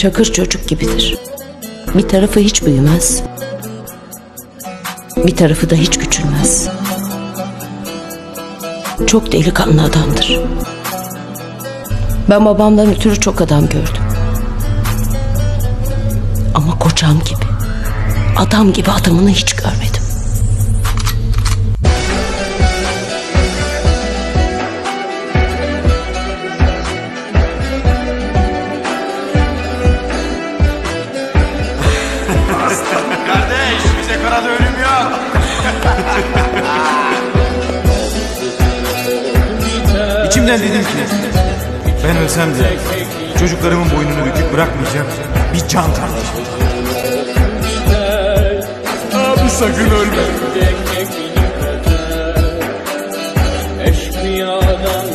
çakır çocuk gibidir. Bir tarafı hiç büyümez. Bir tarafı da hiç küçülmez. Çok delikanlı adamdır. Ben babamdan ötürü çok adam gördüm. Ama kocam gibi, adam gibi adamını hiç görmedim. Kardeş bize karada ölüm yok. İçimden dedim ki ben ölsem de çocuklarımın boynunu büküp bırakmayacağım bir can kardeşim. Abi sakın ölme. Eşkıyadan